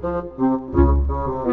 Thank you.